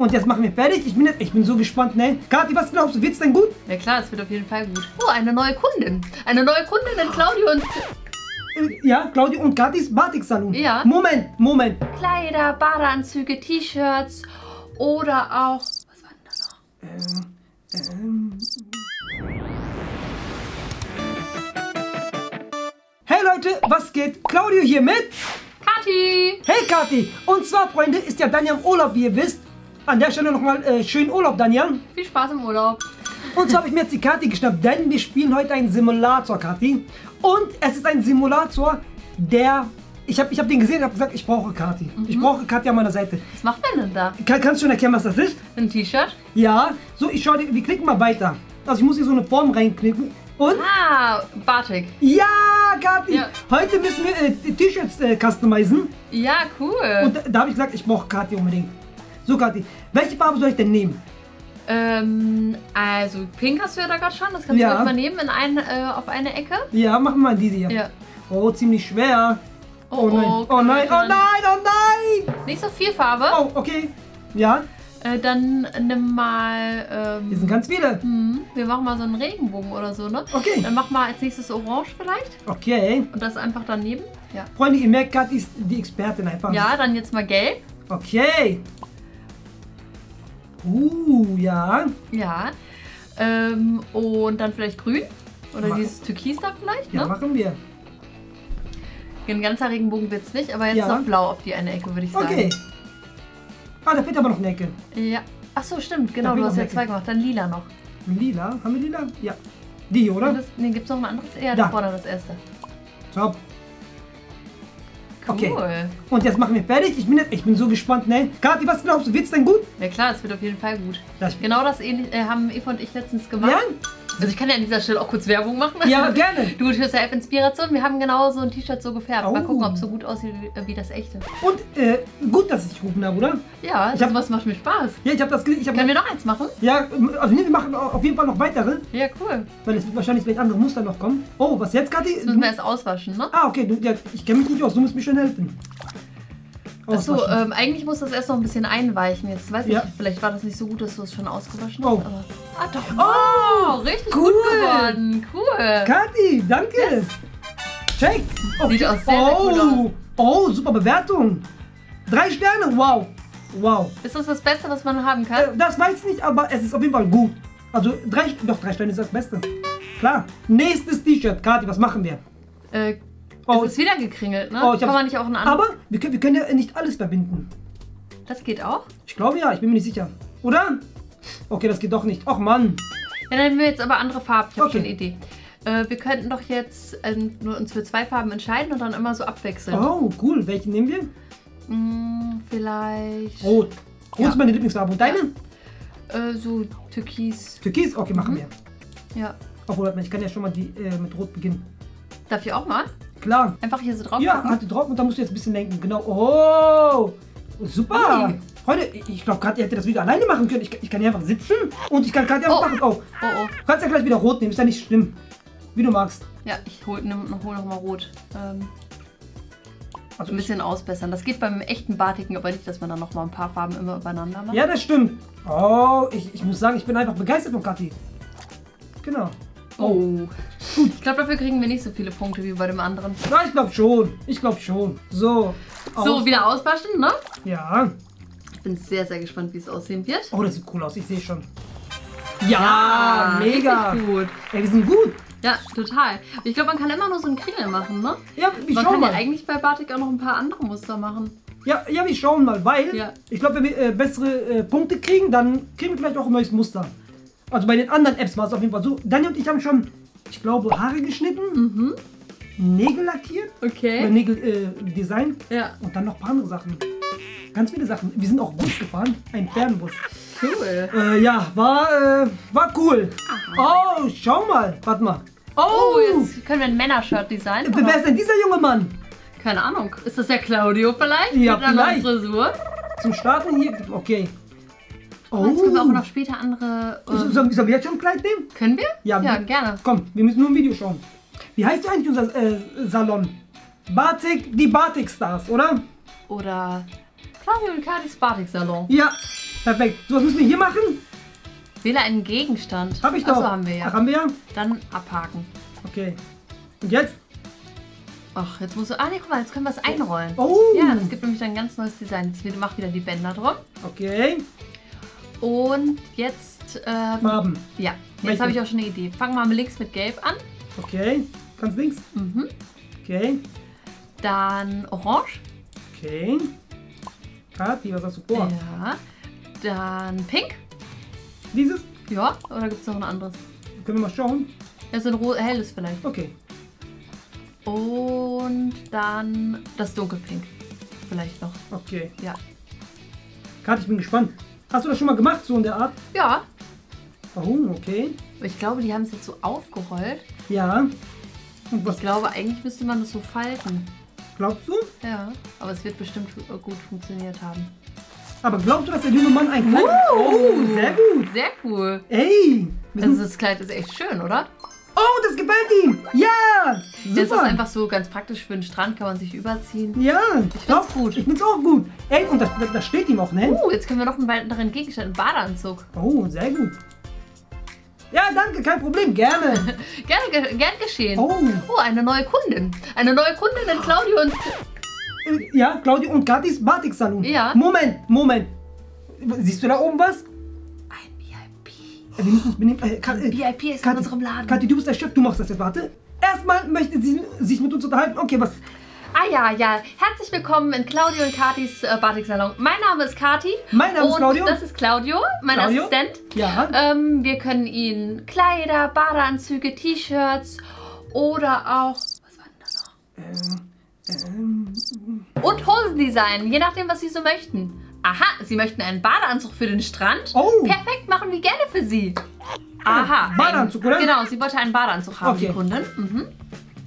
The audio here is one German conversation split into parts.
Und jetzt machen wir fertig. Ich bin, jetzt, ich bin so gespannt, ne? Kathi, was glaubst du? Wird's denn gut? Ja klar, es wird auf jeden Fall gut. Oh, eine neue Kundin. Eine neue Kundin in Claudio und Ja, Claudia und Kathis Batik-Salon. Ja. Moment, Moment. Kleider, Badeanzüge, T-Shirts oder auch. Was war denn da noch? Ähm. Hey Leute, was geht? Claudio hier mit. Kathi! Hey Kathi. Und zwar, Freunde, ist ja Daniel im Urlaub, wie ihr wisst. An der Stelle nochmal äh, schönen Urlaub, Daniel. Viel Spaß im Urlaub. Und so habe ich mir jetzt die Kathi geschnappt, denn wir spielen heute einen Simulator, Kathi. Und es ist ein Simulator, der... Ich habe ich hab den gesehen und habe gesagt, ich brauche Kathi. Ich brauche Kathi an meiner Seite. Was macht man denn da? Kann, kannst du schon erkennen, was das ist? Ein T-Shirt? Ja. So, ich schau dir, wir klicken mal weiter. Also ich muss hier so eine Form reinklicken. Und... Ah, Batik. Ja, Kathi! Ja. Heute müssen wir äh, T-Shirts äh, customizen. Ja, cool. Und da, da habe ich gesagt, ich brauche Kathi unbedingt. So, Kathi, welche Farbe soll ich denn nehmen? ähm, also pink hast du ja da gerade schon. Das kannst Ja. du übernehmen in ein, äh, auf eine Ecke. Ja, machen wir mal diese hier. Ja. Oh, ziemlich schwer. Oh, nein, oh, oh nein, oh nein, oh nein! Nicht so viel Farbe. Oh, okay. Ja, Äh, dann nimm mal. hier sind Ähm, ganz viele. hm, wir machen mal so einen Regenbogen oder so, ne? Okay, Dann mach mal als nächstes Orange vielleicht. okay. Und das einfach daneben. Ja. Freunde, ihr merkt, Kathi ist die Expertin einfach. Ja, dann jetzt mal gelb. Okay. Uh, ja. Ja. Ähm, und dann vielleicht grün. Oder Mach- dieses Türkis da vielleicht, Ja, ne? machen wir. Ein ganzer Regenbogen wird es nicht, aber jetzt Ja. noch blau auf die eine Ecke, würde ich sagen. Okay. Ah, da fehlt aber noch eine Ecke. Ja. Ach so, stimmt, genau, du hast ja zwei gemacht. Dann lila noch. Lila, haben wir lila? Ja. Die, oder? Das, nee, gibt's noch ein anderes? Ja, Da. da vorne das erste. Top. Cool. Okay. Und jetzt machen wir fertig. Ich bin, jetzt, ich bin so gespannt, ne? Kathi, was glaubst du, wird's denn gut? Ja klar, es wird auf jeden Fall gut. Das, Genau das äh, haben Eva und ich letztens gemacht. ja? Also ich kann ja an dieser Stelle auch kurz Werbung machen. Ja, gerne. Du für Self Inspiration. Wir haben genau so ein T-Shirt so gefärbt. Mal Oh. gucken, ob es so gut aussieht wie, wie das echte. Und äh, gut, dass ich gerufen habe, oder? Ja, Ich hab- was macht mir Spaß. Ja, ich habe das. Ich hab, Können wir noch eins machen? ja, also nee, wir machen auf jeden Fall noch weitere, Ja, cool. weil es wird wahrscheinlich vielleicht andere Muster noch kommen. Oh, was jetzt, Kathi? Das müssen wir erst auswaschen, ne? Ah, okay, du, ja, ich kenne mich nicht aus, du musst mir schon helfen. Achso, Auswaschen. ähm, eigentlich muss das erst noch ein bisschen einweichen. Jetzt weiß ich, Ja. vielleicht war das nicht so gut, dass du es schon ausgewaschen Oh. hast. Aber, ah, doch. Oh, richtig cool. gut geworden. Cool. Kathi, danke. Check. Sieht auch sehr, sehr oh, gut aus. oh, super Bewertung. Drei Sterne, wow. Wow. Ist das das Beste, was man haben kann? Äh, das weiß ich nicht, aber es ist auf jeden Fall gut. Also, drei, doch, drei Sterne ist das Beste. Klar. Nächstes T-Shirt. Kathi, was machen wir? Äh, Oh. es ist wieder gekringelt, ne? Oh, ich kann man nicht auch ein anderes? Aber wir können, wir können ja nicht alles verbinden. Das geht auch. Ich glaube ja, ich bin mir nicht sicher. Oder? Okay, das geht doch nicht. Och Mann. Ja, dann nehmen wir jetzt aber andere Farben. Ich habe Okay. schon eine Idee. Äh, wir könnten doch jetzt ähm, nur uns für zwei Farben entscheiden und dann immer so abwechseln. Oh, cool. Welchen nehmen wir? Mm, vielleicht Rot. Rot Ja. ist meine Lieblingsfarbe. Und deine? äh, so Türkis. Türkis? Okay, machen wir. Ja. Obwohl, ich kann ja schon mal die äh, mit Rot beginnen. Darf ich auch mal? Klar. Einfach hier so drauf Ja, hatte drauf und dann musst du jetzt ein bisschen lenken. Genau. Oh, super. Ui. Freunde, ich- ich glaube, Katja hätte das Video alleine machen können. Ich, ich kann hier einfach sitzen und ich kann Katja einfach Oh. machen. Oh, Oh, oh. du kannst ja gleich wieder rot nehmen. Ist ja nicht schlimm. Wie du magst. Ja, ich hol, nimm, hol noch mal rot. Ähm, Also ein bisschen ausbessern. Das geht beim echten Batiken aber nicht, dass man dann noch mal ein paar Farben immer übereinander macht. Ja, das stimmt. Oh, ich, ich muss sagen, ich bin einfach begeistert von Kathi. Genau. Oh. Ich glaube, dafür kriegen wir nicht so viele Punkte wie bei dem anderen. Ja, ich glaube schon. Ich glaube schon. So. So, wieder auswaschen, ne? Ja. Ich bin sehr, sehr gespannt, wie es aussehen wird. Oh, das sieht cool aus. Ich sehe schon. Ja, mega. richtig gut. Ey, wir sind gut. Ja, total. Ich glaube, man kann immer nur so einen Kringel machen, ne? Ja, wir Man schauen kann ja eigentlich bei Batik auch noch ein paar andere Muster machen. Ja, ja, wir schauen mal, weil Ja. ich glaube, wenn wir äh, bessere äh, Punkte kriegen, dann kriegen wir vielleicht auch ein neues Muster. Also bei den anderen Apps war es auf jeden Fall so. Daniel und ich haben schon, ich glaube, Haare geschnitten, Mhm. Nägel lackiert, oder Okay. Nägel äh, designt Ja, und dann noch ein paar andere Sachen. Ganz viele Sachen. Wir sind auch Bus gefahren, ein Fernbus. cool. Äh, ja, war, äh, war cool. Oh, schau mal, warte mal. Oh, Oh, jetzt können wir ein Männershirt designen. wer ist denn dieser junge Mann? Keine Ahnung. Ist das der Claudio vielleicht? Ja, Mit vielleicht. Frisur? Zum Starten hier, okay. Oh, Jetzt können wir auch noch später andere. Ähm, Sollen sollen wir jetzt schon ein Kleid nehmen? können wir? Ja, ja wir- gerne. Komm, wir müssen nur ein Video schauen. Wie heißt eigentlich unser äh, Salon? Batik, die Batik Stars, oder? Oder Claudio und Kadis Batik Salon. Ja. Perfekt. So, was müssen wir hier machen? Wähle einen Gegenstand. Hab ich doch. Achso, haben wir ja. Ach, haben wir ja? Dann abhaken. Okay. Und jetzt? Ach, jetzt musst du. Ah, nee, guck mal, jetzt können wir es einrollen. Oh. Ja, das gibt nämlich ein ganz neues Design. Jetzt mach wieder die Bänder drum. Okay. Und jetzt. Ähm, Farben. ja, jetzt habe ich auch schon eine Idee. Fangen wir mal links mit Gelb an. Okay. Ganz links. Mhm. Okay. Dann Orange. Okay. Kathi, was hast du vor? Ja. Dann Pink. Dieses? Ja, oder gibt es noch ein anderes? Können wir mal schauen? Ja, so ein helles vielleicht. Okay. Und dann das Dunkelpink. Vielleicht noch. Okay. Ja. Kathi, ich bin gespannt. Hast du das schon mal gemacht, so in der Art? Ja. Warum? Okay. Ich glaube, die haben es jetzt so aufgerollt. Ja. Und was Ich glaube, eigentlich müsste man das so falten. glaubst du? Ja. Aber es wird bestimmt äh, gut funktioniert haben. Aber glaubst du, dass der junge Mann ein Kleid... Oh, sehr gut. Sehr cool. Ey. Also das Kleid ist echt schön, oder? Das gefällt ihm. Ja. Super. Das ist einfach so ganz praktisch für den Strand, kann man sich überziehen. Ja, Ich find's gut. Ich find's auch gut. Ey, und das, das, steht ihm auch, ne? Uh, jetzt können wir noch einen weiteren Gegenstand, einen Badeanzug. Oh, sehr gut. Ja, danke, kein Problem, gerne. Gerne, ge gern geschehen. Oh, Oh, eine neue Kundin. Eine neue Kundin in Claudio und... ja, Claudia und Kathis Batik-Salon. Ja. Moment, Moment. Siehst du da oben was? Äh, Wir müssen uns benehmen. Äh, Ka- äh, VIP ist in Kathi, unserem Laden. Kathi, du bist der Chef, du machst das jetzt, warte. Erstmal möchte sie sich mit uns unterhalten. Okay, was? Ah ja, ja. Herzlich willkommen in Claudio und Katis äh, Batiksalon. Mein Name ist Kati. Mein Name ist und Claudio. das ist Claudio, mein Claudio? Assistent. Ja. Ähm, wir können Ihnen Kleider, Badeanzüge, T-Shirts oder auch... Was war denn da noch? Ähm, Und Hosen designen, je nachdem, was Sie so möchten. Aha, Sie möchten einen Badeanzug für den Strand? Oh. Perfekt, machen wir gerne für Sie. Aha. Badeanzug, oder? Genau, sie wollte einen Badeanzug haben, Okay. die Kundin. Mhm.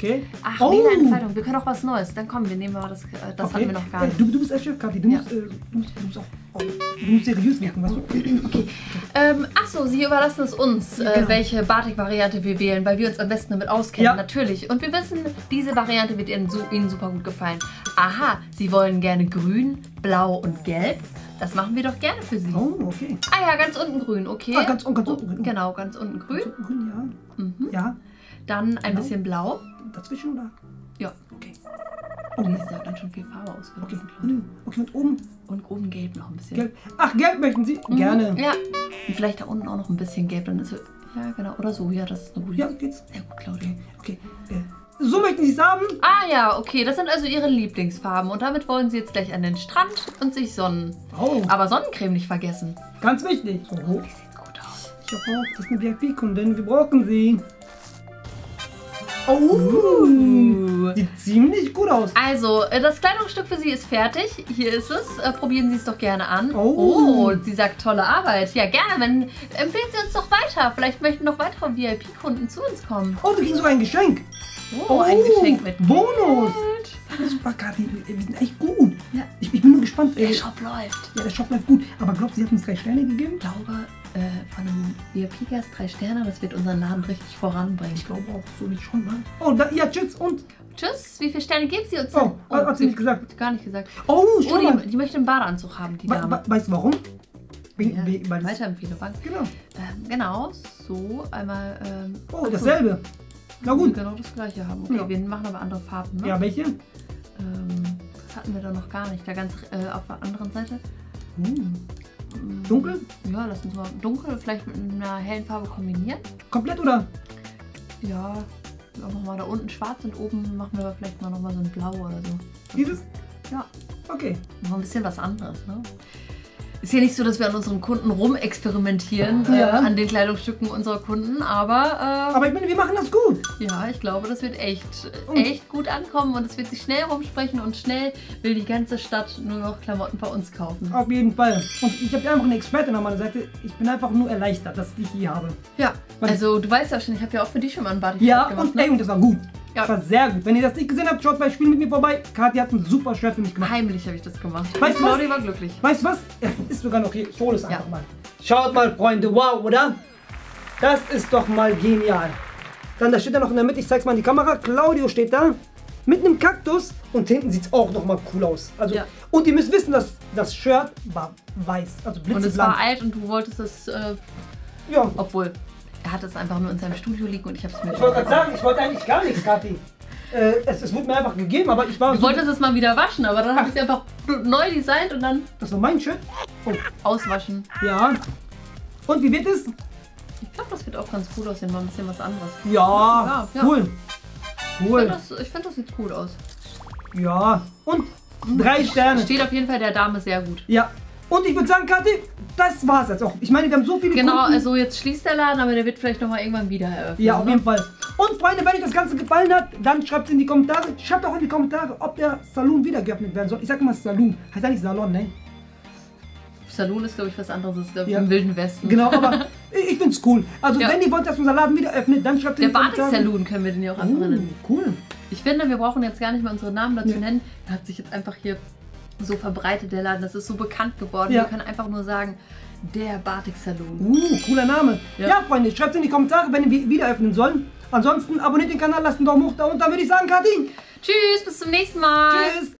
Okay. Ach, oh. wähle eine Kleidung. Wir können auch was Neues. Dann kommen wir, nehmen wir das. äh, Das okay. hatten wir noch gar Äh, nicht. Du, du bist Chef, Kathi. Du, Ja. musst, äh, du, musst, du musst auch, du musst seriös wirken, weißt du? Okay. Ähm, ach so, Sie überlassen es uns, äh, Genau. welche Batik-Variante wir wählen, weil wir uns am besten damit auskennen, Ja. natürlich. Und wir wissen, diese Variante wird Ihnen, Ihnen super gut gefallen. Aha, Sie wollen gerne grün, blau und gelb. Das machen wir doch gerne für Sie. Oh, okay. Ah ja, ganz unten grün, okay? Ah, ganz ganz unten grün. Genau, ganz unten grün. Ja. Mhm. Ja. Dann ein Genau. bisschen blau. Dazwischen oder? Ja. Okay. Oh, hier ist ja dann schon viel Farbe Okay. ausgelassen. Nö. Okay, und oben Und oben gelb noch ein bisschen. gelb. Ach, gelb möchten Sie? Mhm. Gerne. Ja. Und vielleicht da unten auch noch ein bisschen gelb, dann ist. Ja, genau. Oder so, ja, das ist eine gute Ja, geht's. Sehr gut, Claudia. Okay. Äh, so möchten Sie es haben? Ah ja, okay, das sind also Ihre Lieblingsfarben. Und damit wollen Sie jetzt gleich an den Strand und sich sonnen. Oh, Aber Sonnencreme nicht vergessen. ganz wichtig. So, Die sieht gut aus. ich auch. Das ist eine VIP-Kundin. Wir brauchen sie. Oh, sieht ziemlich gut aus. Also, äh, das Kleidungsstück für Sie ist fertig. Hier ist es. Äh, Probieren Sie es doch gerne an. Oh. sie sagt tolle Arbeit. Ja, gerne. Wenn, empfehlen Sie uns doch weiter. Vielleicht möchten noch weitere VIP-Kunden zu uns kommen. Oh, wir kriegen sogar ein Geschenk. Oh, ein Geschenk mit Bonus. Geld. Super, Kathi. Wir sind echt gut. Ja. Ich, ich bin nur gespannt. Der Äh, Shop läuft. ja, der Shop läuft gut. Aber glaubst du, sie hat uns drei Sterne gegeben? Ich glaube, von einem VIP-Gast drei Sterne, das wird unseren Laden richtig voranbringen. Ich glaube auch, so nicht schon mal. Oh, da, ja, tschüss und. Tschüss, wie viele Sterne geben Sie uns Oh, hat sie nicht gesagt. Gar nicht gesagt. Oh, Oh, die, die möchte einen Badeanzug haben, die Dame. we weißt du warum? Ja, we weil es- Weiterempfehlung. Genau. Ähm, genau, so einmal. Ähm, Oh, achso, dasselbe. Na gut. Genau das gleiche haben. Okay, Ja. wir machen aber andere Farben. Ne? Ja, welche? Ähm, das hatten wir da noch gar nicht. Da ganz äh, auf der anderen Seite. Mm, dunkel? Ja, lass uns mal dunkel, vielleicht mit einer hellen Farbe kombinieren. Komplett oder? Ja, auch nochmal da unten schwarz und oben machen wir vielleicht mal nochmal so ein Blau oder so. Dieses? Ja, Okay. noch ein bisschen was anderes, ne? Ist ja nicht so, dass wir an unseren Kunden rumexperimentieren, Ja. äh, an den Kleidungsstücken unserer Kunden, aber, äh, Aber ich meine, wir machen das gut. Ja, ich glaube, das wird echt, echt gut ankommen und es wird sich schnell rumsprechen und schnell will die ganze Stadt nur noch Klamotten bei uns kaufen. Auf jeden Fall. Und ich habe einfach eine Expertin an meiner Seite. Ich bin einfach nur erleichtert, dass ich die habe. Ja, Weil- also du weißt ja schon, ich habe ja auch für dich schon mal einen Body Ja, gemacht. und ey, und das war gut. Ja. Das war sehr gut. Wenn ihr das nicht gesehen habt, schaut bei Spiel mit mir vorbei. Kathi hat ein super Shirt für mich gemacht. Heimlich habe ich das gemacht. Weißt du was? Claudia war glücklich. Weißt du was? Es ist sogar noch hier. Ich hole es einfach Ja. mal. Schaut mal, Freunde. Wow, oder? Das ist doch mal genial. Dann, da steht er noch in der Mitte. Ich zeig's mal in die Kamera. Claudio steht da. Mit einem Kaktus. Und hinten sieht's auch noch mal cool aus. Also, Ja. Und ihr müsst wissen, dass das Shirt war weiß, also Und es war blitzeblank. alt und du wolltest es, äh, Ja, obwohl er hat es einfach nur in seinem Studio liegen und ich habe es mir ich wollte gerade sagen, ich wollte eigentlich gar nichts, Kathi. Äh, es, es wurde mir einfach gegeben, aber ich war Du so, wolltest es mal wieder waschen, aber dann habe ich es einfach neu designt und dann Das war mein Shirt. Oh, auswaschen. ja. Und wie wird es? Ich glaube, das wird auch ganz cool aussehen, mal ein bisschen was anderes. Ja, Ja, ja. cool. Ich Cool. finde, das, find, das sieht cool aus. Ja. Und drei Sterne. Steht auf jeden Fall der Dame sehr gut. Ja. Und ich würde sagen, Kathi, das war's jetzt auch. Ich meine, wir haben so viele Genau, Kunden. also jetzt schließt der Laden, aber der wird vielleicht nochmal irgendwann wieder eröffnet. Ja, auf ne? jeden Fall. Und Freunde, wenn euch das Ganze gefallen hat, dann schreibt es in die Kommentare. Schreibt auch in die Kommentare, ob der Saloon wieder geöffnet werden soll. Ich sag immer Saloon. Heißt ja nicht Salon, ne? Saloon ist, glaube ich, was anderes. Ist, glaub ich, Ja. im Wilden Westen. Genau, aber ich find's cool. Also, Ja. wenn ihr wollt, dass unser Laden wieder öffnet, dann schreibt Der in die Kommentare. Batik-Saloon können wir den ja auch einfach Oh, nennen. cool. Ich finde, wir brauchen jetzt gar nicht mehr unsere Namen dazu Ja. nennen. Der hat sich jetzt einfach hier so verbreitet, der Laden. Das ist so bekannt geworden. Ja. Wir können einfach nur sagen, der Batik-Saloon. Uh, cooler Name. Ja, Ja. Freunde, schreibt in die Kommentare, wenn wir wieder öffnen sollen. Ansonsten abonniert den Kanal, lasst einen Daumen hoch da und dann würde ich sagen, Kathi, Tschüss, bis zum nächsten Mal. tschüss.